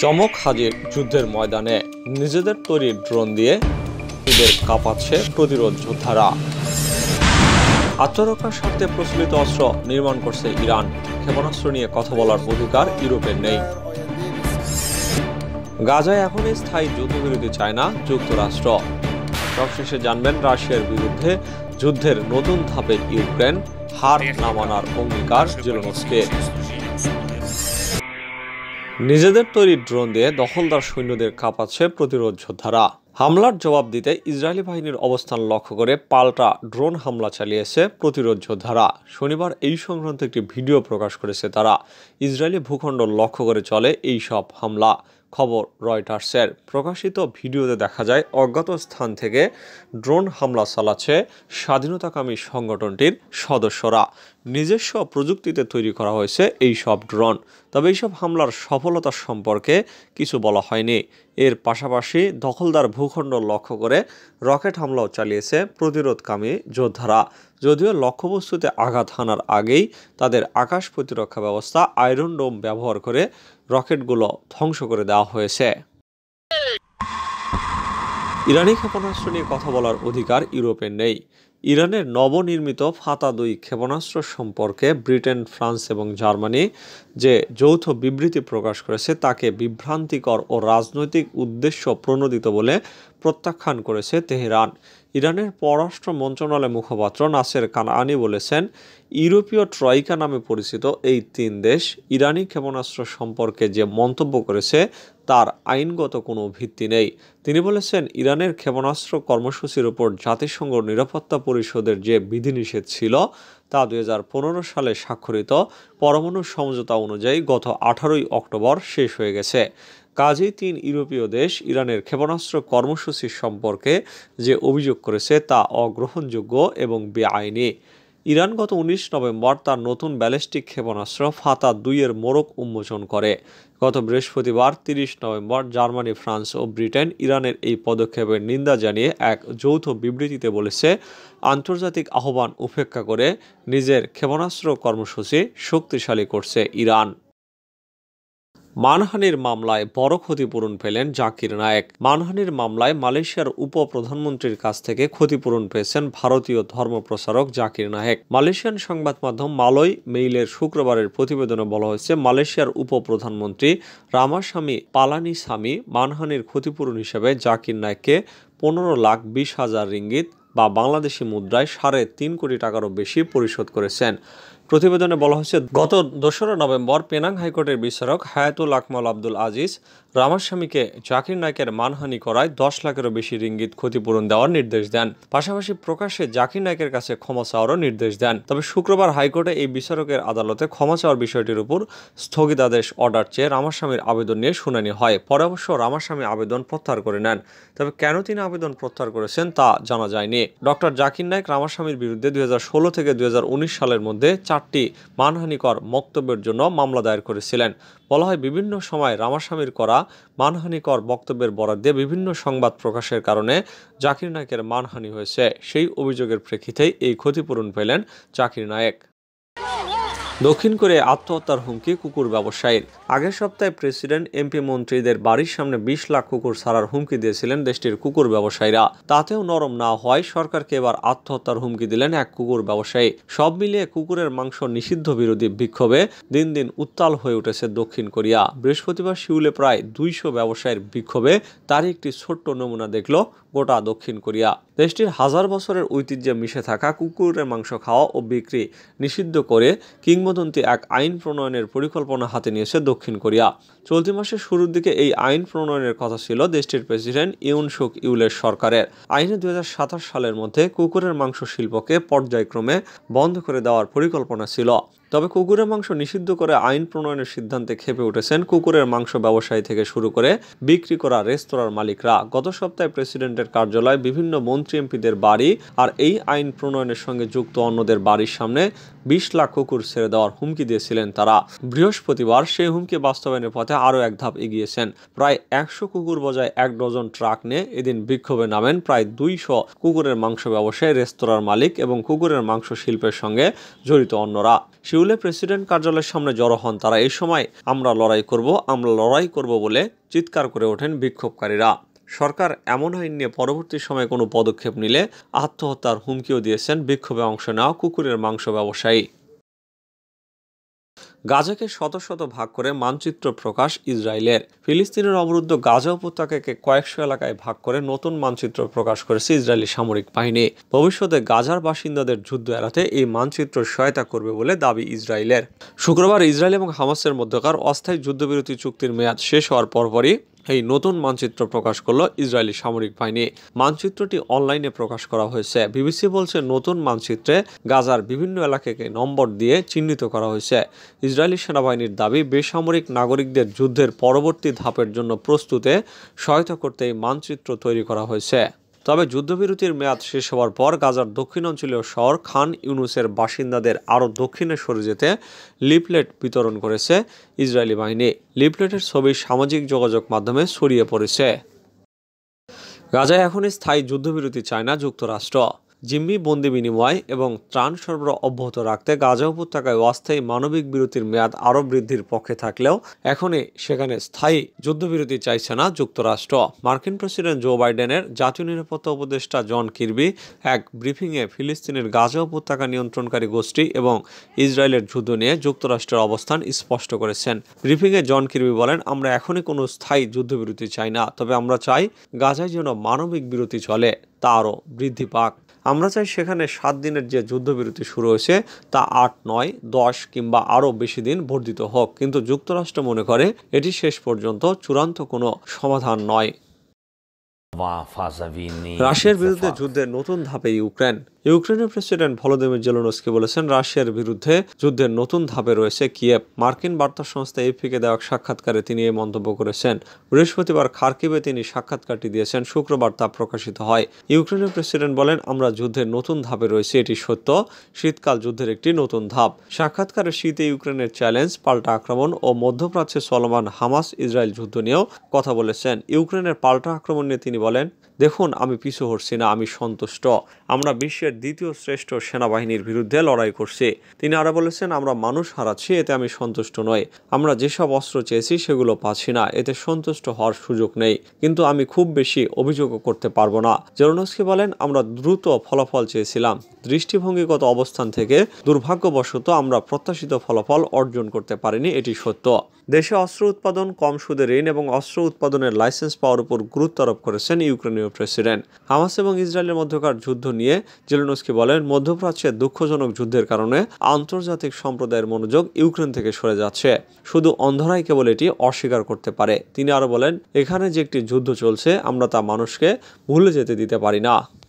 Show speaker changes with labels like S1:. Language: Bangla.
S1: চমক হাজির যুদ্ধের ময়দানে নিজেদের তৈরি ড্রোন দিয়ে নিজেদের কাঁপাচ্ছে প্রতিরোধ যোদ্ধারা। আত্মরক্ষার স্বার্থে প্রচলিত অস্ত্র নির্মাণ করছে ইরান। ক্ষেপণাস্ত্র নিয়ে কথা বলার অধিকার ইউরোপের নেই। গাজায় এখনই স্থায়ী যুদ্ধবিরতি চায় না যুক্তরাষ্ট্র। সবশেষে জানবেন, রাশিয়ার বিরুদ্ধে যুদ্ধের নতুন ধাপে ইউক্রেন হার না মানার অঙ্গীকার জেলোনস্কে নিজেদের তৈরি ড্রোন দিয়ে দখলদার সৈন্যদের কাঁপাচ্ছে প্রতিরোধ যোদ্ধারা। হামলার জবাব দিতে ইসরায়েলি বাহিনীর অবস্থান লক্ষ্য করে পাল্টা ড্রোন হামলা চালিয়েছে প্রতিরোধ যোদ্ধারা। শনিবার এই সংক্রান্ত একটি ভিডিও প্রকাশ করেছে তারা। ইসরায়েলি ভূখণ্ড লক্ষ্য করে চলে এই সব হামলা। খবর রয়টার্সের। প্রকাশিত ভিডিওতে দেখা যায়, অজ্ঞাত স্থান থেকে ড্রোন হামলা চালাচ্ছে স্বাধীনতাকামী সংগঠনটির সদস্যরা। নিজস্ব প্রযুক্তিতে তৈরি করা হয়েছে এই সব ড্রোন। তবে এইসব হামলার সফলতা সম্পর্কে কিছু বলা হয়নি। এর পাশাপাশি দখলদার ভূখণ্ড লক্ষ্য করে রকেট হামলাও চালিয়েছে প্রতিরোধকামী যোদ্ধারা। যদিও লক্ষ্যবস্তুতে আঘাত হানার আগেই তাদের আকাশ প্রতিরক্ষা ব্যবস্থা আয়রন ডোম ব্যবহার করে রকেটগুলো ধ্বংস করে দেওয়া হয়েছে। ইরানি ক্ষেপণাস্ত্র নিয়ে কথা বলার অধিকার ইউরোপের নেই। ইরানের নবনির্মিত ফাতা দুই ক্ষেপণাস্ত্র সম্পর্কে ব্রিটেন, ফ্রান্স এবং জার্মানি যে যৌথ বিবৃতি প্রকাশ করেছে, তাকে বিভ্রান্তিকর ও রাজনৈতিক উদ্দেশ্য প্রণোদিত বলে প্রত্যাখ্যান করেছে তেহরান। ইরানের পররাষ্ট্র মন্ত্রণালয়ের মুখপাত্র নাসের কানানি বলেছেন, ইউরোপীয় ট্রয়িকা নামে পরিচিত এই তিন দেশ ইরানি ক্ষেপণাস্ত্র সম্পর্কে যে মন্তব্য করেছে, তার আইনগত কোনো ভিত্তি নেই। তিনি বলেছেন, ইরানের ক্ষেপণাস্ত্র কর্মসূচির উপর জাতিসংঘ নিরাপত্তা পরিষদের যে বিধিনিষেধ ছিল, তা দু হাজার পনেরো সালে স্বাক্ষরিত। পরমাণু সমঝোতা অনুযায়ী গত আঠারোই অক্টোবর শেষ হয়ে গেছে। কাজেই তিন ইউরোপীয় দেশ ইরানের ক্ষেপণাস্ত্র কর্মসূচি সম্পর্কে যে অভিযোগ করেছে তা অগ্রহণযোগ্য এবং বেআইনি। ইরান গত উনিশ নভেম্বর তার নতুন ব্যালিস্টিক ক্ষেপণাস্ত্র ফাতা দুইয়ের মোড়ক উন্মোচন করে। গত বৃহস্পতিবার তিরিশ নভেম্বর জার্মানি, ফ্রান্স ও ব্রিটেন ইরানের এই পদক্ষেপের নিন্দা জানিয়ে এক যৌথ বিবৃতিতে বলেছে, আন্তর্জাতিক আহ্বান উপেক্ষা করে নিজের ক্ষেপণাস্ত্র কর্মসূচি শক্তিশালী করছে ইরান। মানহানির মামলায় বড় ক্ষতিপূরণ পেলেন জাকির নায়েক। মানহানির মামলায় মালয়েশিয়ার উপ প্রধানমন্ত্রীর কাছ থেকে ক্ষতিপূরণ পেয়েছেন ভারতীয় ধর্মপ্রচারক জাকির নায়েক। মালয়েশিয়ান সংবাদ মাধ্যম মালয় মেইলের শুক্রবারের প্রতিবেদনে বলা হয়েছে, মালয়েশিয়ার উপ প্রধানমন্ত্রী রামাস্বামী পালানিস্বামী মানহানির ক্ষতিপূরণ হিসেবে জাকির নায়েককে পনেরো লাখ বিশ হাজার রিঙ্গিত বা বাংলাদেশি মুদ্রায় সাড়ে তিন কোটি টাকারও বেশি পরিশোধ করেছেন। প্রতিবেদনে বলা হয়েছে গত দোসরা নভেম্বর পেনাং হাইকোর্টের বিচারক হায়াতুল আকমল আব্দুল আজিজ রামাস্বামীকে জাকির নায়কের মানহানি করায় দশ লাখেরও বেশি রিঙ্গিত ক্ষতিপূরণ দেওয়ার নির্দেশ দেন। পাশাপাশি প্রকাশ্যে জাকির নায়কের কাছে ক্ষমা চাওয়ারও নির্দেশ দেন। তবে শুক্রবার হাইকোর্টে এই বিচারকের আদালতে ক্ষমা চাওয়ার বিষয়টির উপর স্থগিতাদেশ অর্ডার চেয়ে রামাস্বামীর আবেদন নিয়ে শুনানি হয়। পরে অবশ্য রামাস্বামী আবেদন প্রত্যাহার করে নেন। তবে কেন তিনি আবেদন প্রত্যাহার করেছেন তা জানা যায়নি। ডক্টর জাকির নায়ক রামাস্বামীর বিরুদ্ধে দুই হাজার ষোলো থেকে দুই হাজার উনিশ সালের মধ্যে চারটি মানহানিকর বক্তব্যের জন্য মামলা দায়ের করেছিলেন। বলা হয় বিভিন্ন সময় রামাস্বামীর করা মানহানিকর বক্তব্যের বরাদ দিয়ে বিভিন্ন সংবাদ প্রকাশের কারণে জাকির নায়কের মানহানি হয়েছে। সেই অভিযোগের প্রেক্ষিতেই এই ক্ষতিপূরণ পেলেন জাকির নায়েক। দক্ষিণ কোরিয়ায় আত্মহত্যার হুমকি কুকুর ব্যবসায়ীর। আগের সপ্তাহে প্রেসিডেন্ট, এমপি মন্ত্রীদের বাড়ির সামনে বিশ লাখ কুকুর ছাড়ার হুমকি দিয়েছিলেন দেশটির কুকুর ব্যবসায়ীরা। তাতেও নরম না হয় সরকারকে এবার আত্মহত্যার হুমকি দিলেন এক কুকুর ব্যবসায়ী। সব মিলিয়ে কুকুরের মাংস নিষিদ্ধ বিরোধী বিক্ষোভে দিন দিন উত্তাল হয়ে উঠেছে দক্ষিণ কোরিয়া। বৃহস্পতিবার শিউলে প্রায় দুইশো ব্যবসায়ীর বিক্ষোভে তারই একটি ছোট্ট নমুনা দেখল গোটা দক্ষিণ কোরিয়া। দেশটির হাজার বছরের ঐতিহ্যে মিশে থাকা কুকুরের মাংস খাওয়া ও বিক্রি নিষিদ্ধ করে কিংবদন্তি এক আইন প্রণয়নের পরিকল্পনা হাতে নিয়েছে দক্ষিণ কোরিয়া। চলতি মাসের শুরুর দিকে এই আইন প্রণয়নের কথা ছিল দেশটির প্রেসিডেন্ট ইউন সুক ইউলের সরকারের। আইনে দু হাজার সাতাশ সালের মধ্যে কুকুরের মাংস শিল্পকে পর্যায়ক্রমে বন্ধ করে দেওয়ার পরিকল্পনা ছিল। তবে কুকুরের মাংস নিষিদ্ধ করে আইন প্রণয়নের সিদ্ধান্তে খেপে উঠেছেন কুকুরের মাংস ব্যবসায়ী থেকে শুরু করে বিক্রি করা রেস্তোরাঁর মালিকরা। গত সপ্তাহে প্রেসিডেন্টের কার্যালয় বিভিন্ন মন্ত্রী এমপিদের বাড়ি আর এই আইন প্রণয়নের সঙ্গে যুক্ত অন্যদের বাড়ির সামনে বিশ লাখ কুকুর ছেড়ে দেওয়ার হুমকি দিয়েছিলেন তারা। বৃহস্পতিবার সেই হুমকি বাস্তবায়নের পথে আরও এক ধাপ এগিয়েছেন। প্রায় একশো কুকুর বজায় এক ডজন ট্রাক নিয়ে এদিন বিক্ষোভে নামেন প্রায় দুইশো কুকুরের মাংস ব্যবসায়ী, রেস্তোরাঁর মালিক এবং কুকুরের মাংস শিল্পের সঙ্গে জড়িত অন্যরা। সিউলে প্রেসিডেন্ট কার্যালয়ের সামনে জড়ো হন তারা। এই সময় আমরা লড়াই করব, আমরা লড়াই করব বলে চিৎকার করে ওঠেন বিক্ষোভকারীরা। সরকার এমন আইন নিয়ে পরবর্তী সময়ে কোনো পদক্ষেপ নিলে আত্মহত্যার হুমকিও দিয়েছেন বিক্ষোভে অংশ নেওয়া কুকুরের মাংস ব্যবসায়ী। গাজাকে শত শত ভাগ করে মানচিত্র প্রকাশ ইসরায়েলের। ফিলিস্তিনের অবরুদ্ধ গাজা উপত্যকাকে কয়েকশো এলাকায় ভাগ করে নতুন মানচিত্র প্রকাশ করেছে ইসরায়েলি সামরিক বাহিনী। ভবিষ্যতে গাজার বাসিন্দাদের যুদ্ধ এড়াতে এই মানচিত্র সহায়তা করবে বলে দাবি ইসরায়েলের। শুক্রবার ইসরায়েল এবং হামাসের মধ্যকার অস্থায়ী যুদ্ধবিরতি চুক্তির মেয়াদ শেষ হওয়ার পরপরই এই নতুন মানচিত্র প্রকাশ করল ইসরায়েলি সামরিক বাহিনী। মানচিত্রটি অনলাইনে প্রকাশ করা হয়েছে। বিবিসি বলছে, নতুন মানচিত্রে গাজার বিভিন্ন এলাকাকে নম্বর দিয়ে চিহ্নিত করা হয়েছে। ইসরায়েলি সেনাবাহিনীর দাবি, বেসামরিক নাগরিকদের যুদ্ধের পরবর্তী ধাপের জন্য প্রস্তুতে সহায়তা করতে এই মানচিত্র তৈরি করা হয়েছে। তবে যুদ্ধবিরতির মেয়াদ শেষ হওয়ার পর গাজার দক্ষিণ অঞ্চলীয় শহর খান ইউনুসের বাসিন্দাদের আরও দক্ষিণে সরে যেতে লিফলেট বিতরণ করেছে ইসরায়েলি বাহিনী। লিফলেটের ছবি সামাজিক যোগাযোগ মাধ্যমে ছড়িয়ে পড়েছে। গাজায় এখন স্থায়ী যুদ্ধবিরতি চায় না যুক্তরাষ্ট্র। জিম্মি, বন্দি বিনিময় এবং ত্রাণ সরবরাহ অব্যাহত রাখতে গাজা উপত্যকায় অস্থায়ী মানবিক বিরতির মেয়াদ আরও বৃদ্ধির পক্ষে থাকলেও এখনই সেখানে স্থায়ী যুদ্ধবিরতি চাইছে না যুক্তরাষ্ট্র। মার্কিন প্রেসিডেন্ট জো বাইডেনের জাতীয় নিরাপত্তা উপদেষ্টা জন কিরবি এক ব্রিফিংয়ে ফিলিস্তিনের গাজা উপত্যকা নিয়ন্ত্রণকারী গোষ্ঠী এবং ইসরায়েলের যুদ্ধ নিয়ে যুক্তরাষ্ট্রের অবস্থান স্পষ্ট করেছেন। ব্রিফিংয়ে জন কিরবি বলেন, আমরা এখনই কোনো স্থায়ী যুদ্ধবিরতি চাই না, তবে আমরা চাই গাজায় যেন মানবিক বিরতি চলে, তা আরও বৃদ্ধি পাক। আমরা চাই সেখানে সাত দিনের যে যুদ্ধবিরতি শুরু হয়েছে, তা আট, নয়, দশ কিংবা আরও বেশি দিন বর্ধিত হোক। কিন্তু যুক্তরাষ্ট্র মনে করে এটি শেষ পর্যন্ত চূড়ান্ত কোনো সমাধান নয়। রাশিয়ার বিরুদ্ধে যুদ্ধের নতুন ধাপে ইউক্রেন। ইউক্রেনের প্রেসিডেন্ট ভলোদিমির জেলোনস্কি বলেছেন রাশিয়ার বিরুদ্ধে যুদ্ধের নতুন ধাপে রয়েছে কিয়েভ। মার্কিন বার্তা সংস্থা এপিকে দেওয়া সাক্ষাৎকারে তিনি এই মন্তব্য করেছেন। বৃহস্পতিবার খার্কিবে তিনি সাক্ষাৎকারটি দিয়েছেন। শুক্রবার তা প্রকাশিত হয়। ইউক্রেনের প্রেসিডেন্ট বলেন আমরা যুদ্ধের নতুন ধাপে রয়েছে এটি সত্য। শীতকাল যুদ্ধের একটি নতুন ধাপ। সাক্ষাৎকারে শীতে ইউক্রেনের চ্যালেঞ্জ পাল্টা আক্রমণ ও মধ্যপ্রাচ্যে চলমান হামাস ইসরায়েল যুদ্ধ নিয়েও কথা বলেছেন। ইউক্রেনের পাল্টা আক্রমণ নিয়ে তিনি বলেন? দেখুন, আমি পিছু হচ্ছি না, আমি সন্তুষ্ট। আমরা বিশ্বের দ্বিতীয় শ্রেষ্ঠ সেনাবাহিনীর বিরুদ্ধে লড়াই করছি। তিনি আরও বলেছেন, আমরা মানুষ হারাচ্ছি, এতে আমি সন্তুষ্ট নই। আমরা যেসব অস্ত্র চেয়েছি, সেগুলো পাচ্ছি না, এতে সন্তুষ্ট হওয়ার সুযোগ নেই। কিন্তু আমি খুব বেশি অভিযোগও করতে পারব না। জেরোনস্কি বলেন, আমরা দ্রুত ফলাফল চেয়েছিলাম। দৃষ্টিভঙ্গিগত অবস্থান থেকে দুর্ভাগ্যবশত আমরা প্রত্যাশিত ফলাফল অর্জন করতে পারিনি, এটি সত্য। দেশে অস্ত্র উৎপাদন, কম সুদে ঋণ এবং অস্ত্র উৎপাদনের লাইসেন্স পাওয়ার উপর গুরুত্ব আরোপ করেছেন ইউক্রেনীয় প্রেসিডেন্ট। হামাস এবং ইসরায়েলের মধ্যকার যুদ্ধ নিয়ে জেলেনস্কি বলেন মধ্যপ্রাচ্যের দুঃখজনক যুদ্ধের কারণে আন্তর্জাতিক সম্প্রদায়ের মনোযোগ ইউক্রেন থেকে সরে যাচ্ছে। শুধু অন্ধরাই কেবল এটি অস্বীকার করতে পারে। তিনি আরও বলেন, এখানে যে একটি যুদ্ধ চলছে, আমরা তা মানুষকে ভুলে যেতে দিতে পারি না।